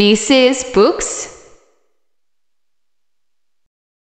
He books.